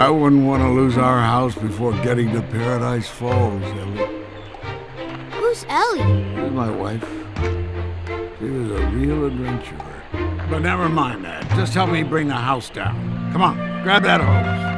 I wouldn't want to lose our house before getting to Paradise Falls, Ellie. Who's Ellie? She's my wife. She was a real adventurer. But never mind that. Just help me bring the house down. Come on, grab that hose.